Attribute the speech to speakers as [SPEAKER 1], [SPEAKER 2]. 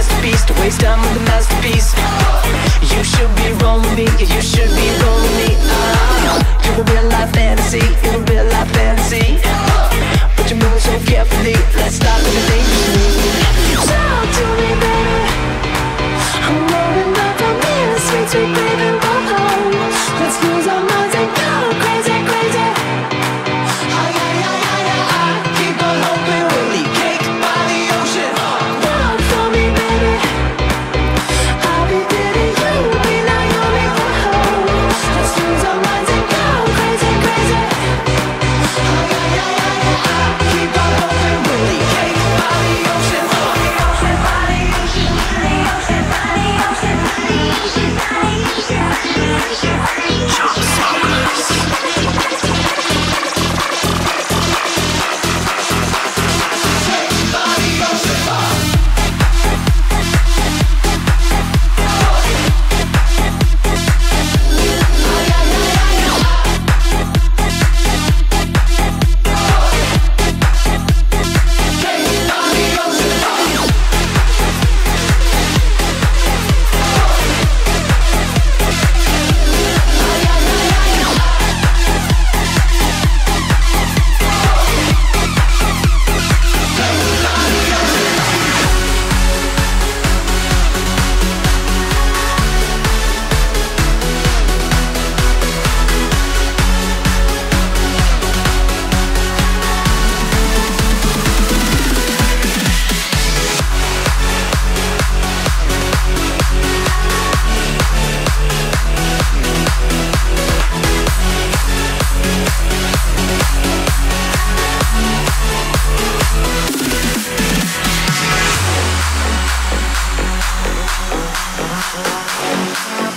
[SPEAKER 1] masterpiece, to waste time with the masterpiece. You should be rolling me, you should be.
[SPEAKER 2] Música